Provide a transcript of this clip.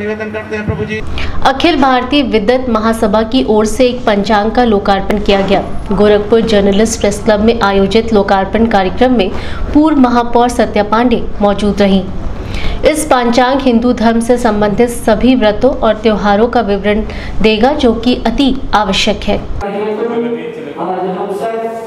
निवेदन करते हैं प्रभु जी। अखिल भारतीय विद्युत महासभा की ओर से एक पंचांग का लोकार्पण किया गया। गोरखपुर जर्नलिस्ट प्रेस क्लब में आयोजित लोकार्पण कार्यक्रम में पूर्व महापौर सत्या पांडे मौजूद रहीं। इस पंचांग हिंदू धर्म से संबंधित सभी व्रतों और त्योहारों का विवरण देगा जो कि अति आवश्यक है। आज हम सब